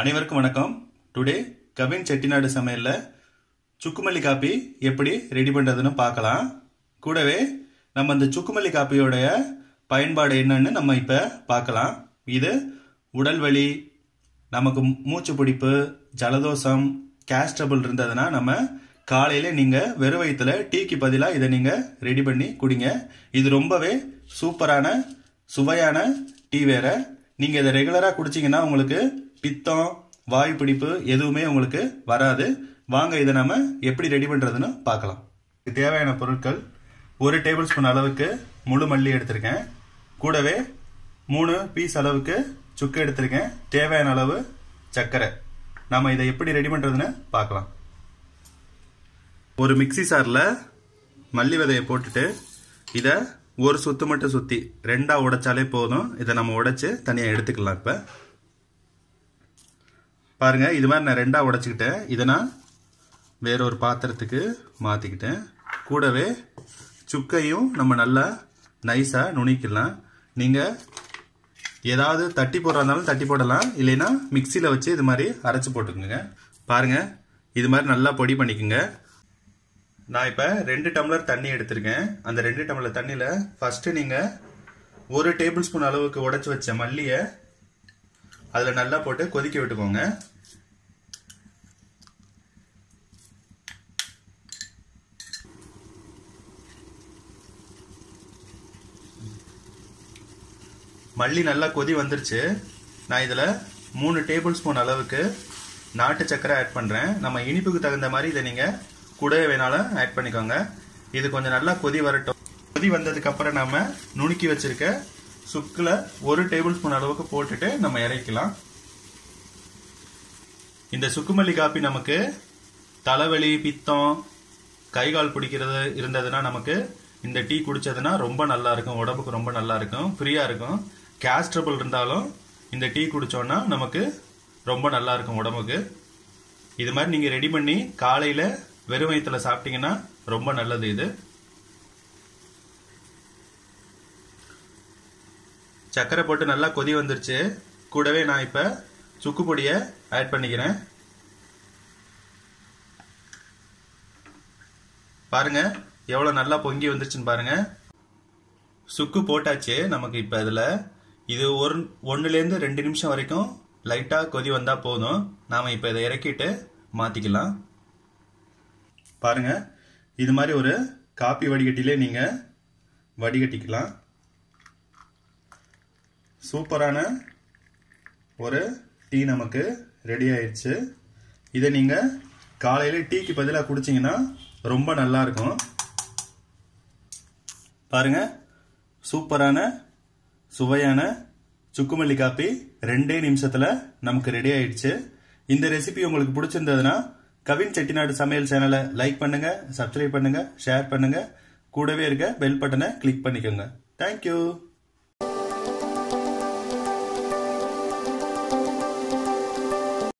அனைவருக்கும் வணக்கம். டுடே கவின் செட்டிநாடு சமையலில் சுக்குமல்லி காப்பி எப்படி ரெடி பண்ணுறதுன்னு பார்க்கலாம். கூடவே நம்ம இந்த சுக்குமல்லி காப்பியோடைய பயன்பாடு என்னன்னு நம்ம இப்போ பார்க்கலாம். இது உடல் வலி நமக்கு மூச்சு பிடிப்பு ஜலதோஷம் கேஸ்ட்ரபிள் இருந்ததுன்னா நம்ம காலையில் நீங்கள் வெறும் வயிற்றுல டீக்கு பதிலாக இதை நீங்கள் ரெடி பண்ணி குடிங்க. இது ரொம்பவே சூப்பரான சுவையான டீ வேற. நீங்கள் இதை ரெகுலராக குடிச்சிங்கன்னா உங்களுக்கு பித்தம் வாய் பிடிப்பு எதுவுமே உங்களுக்கு வராது. வாங்க இதை நம்ம எப்படி ரெடி பண்ணுறதுன்னு பார்க்கலாம். தேவையான பொருட்கள் ஒரு டேபிள் ஸ்பூன் அளவுக்கு முழு மல்லி எடுத்திருக்கேன். கூடவே மூணு பீஸ் அளவுக்கு சுக்கு எடுத்திருக்கேன். தேவையான அளவு சர்க்கரை. நம்ம இதை எப்படி ரெடி பண்ணுறதுன்னு பார்க்கலாம். ஒரு மிக்சி சாரில் மல்லி விதையை போட்டுட்டு இதை ஒரு சுத்து மட்டும் சுற்றி ரெண்டாக உடைச்சாலே போதும். இதை நம்ம உடைச்சி தனியாக எடுத்துக்கலாம் இப்போ. பாருங்கள் இது மாதிரி நான் ரெண்டாக உடைச்சிக்கிட்டேன். இதை நான் வேற ஒரு பாத்திரத்துக்கு மாற்றிக்கிட்டேன் கூடவே சுக்கையும் நம்ம நல்லா நைஸாக நுணிக்கலாம். நீங்கள் ஏதாவது தட்டி போடுறதாலும் தட்டி போடலாம். இல்லைன்னா மிக்சியில் வச்சு இது மாதிரி அரைச்சி போட்டுக்கோங்க. பாருங்கள் இது மாதிரி நல்லா பொடி பண்ணிக்கோங்க. நான் இப்போ ரெண்டு டம்ளர் தண்ணி எடுத்திருக்கேன். அந்த ரெண்டு டம்ளர் தண்ணியில் ஃபஸ்ட்டு நீங்கள் ஒரு டேபிள் ஸ்பூன் அளவுக்கு உடச்சி வச்ச மல்லியை அதில் நல்லா போட்டு கொதிக்க விட்டுக்கோங்க. மல்லி நல்லா கொதி வந்துருச்சு. நான் இதில் மூணு டேபிள் ஸ்பூன் அளவுக்கு நாட்டு சக்கரை ஆட் பண்ணுறேன் நம்ம இனிப்புக்கு தகுந்த மாதிரி இதை நீங்கள் கூடவே வேணாலும் ஆட் பண்ணிக்கோங்க. இது கொஞ்சம் நல்லா கொதி வரட்டும். கொதி வந்ததுக்கப்புறம் நம்ம நுணுக்கி வச்சிருக்க சுக்கில் ஒரு டேபிள் ஸ்பூன் அளவுக்கு போட்டுட்டு நம்ம இறக்கலாம். இந்த சுக்குமல்லி காப்பி நமக்கு தலைவலி பித்தம் கை கால் பிடிக்கிறது இருந்ததுன்னா நமக்கு இந்த டீ குடிச்சதுன்னா ரொம்ப நல்லா இருக்கும் உடம்புக்கு ரொம்ப நல்லா இருக்கும். ஃப்ரீயாக இருக்கும் கேஸ்ட்ரபிள் இருந்தாலும் இந்த டீ குடித்தோன்னா நமக்கு ரொம்ப நல்லா இருக்கும் உடம்புக்கு. இது மாதிரி நீங்கள் ரெடி பண்ணி காலையில் வெறும் வயிற்றுல சாப்பிட்டீங்கன்னா ரொம்ப நல்லது இது. சர்க்கரை போட்டு நல்லா கொதி வந்துருச்சு. கூடவே நான் இப்போ சுக்கு பொடியை ஆட் பண்ணிக்கிறேன். பாருங்க எவ்வளோ நல்லா பொங்கி வந்துருச்சுன்னு பாருங்க. சுக்கு போட்டாச்சு நமக்கு இப்போ இதில். இது ஒரு ஒன்றுலேருந்து ரெண்டு நிமிஷம் வரைக்கும் லைட்டாக கொதி வந்தால் போதும். நாம் இப்போ இதை இறக்கிட்டு மாற்றிக்கலாம் பாருங்க இது மாதிரி ஒரு காப்பி வடிகட்டிலே நீங்கள் வடிகட்டிக்கலாம். சூப்பரான ஒரு டீ நமக்கு ரெடி ஆயிடுச்சு. இதை நீங்கள் காலையில் டீக்கு பதிலாக குடிச்சிங்கன்னா ரொம்ப நல்லாயிருக்கும். பாருங்கள் பாருங்க சூப்பரான சுவையான சுக்குமல்லி காப்பி ரெண்டே நிமிஷத்தில் நமக்கு ரெடி ஆயிடுச்சு. இந்த ரெசிபி உங்களுக்கு பிடிச்சிருந்ததுன்னா கவின் செட்டிநாடு சமையல் சேனலை லைக் பண்ணுங்கள் சப்ஸ்கிரைப் பண்ணுங்கள் ஷேர் பண்ணுங்கள் கூடவே இருக்க பெல் பட்டனை கிளிக் பண்ணிக்கோங்க. தேங்க்யூ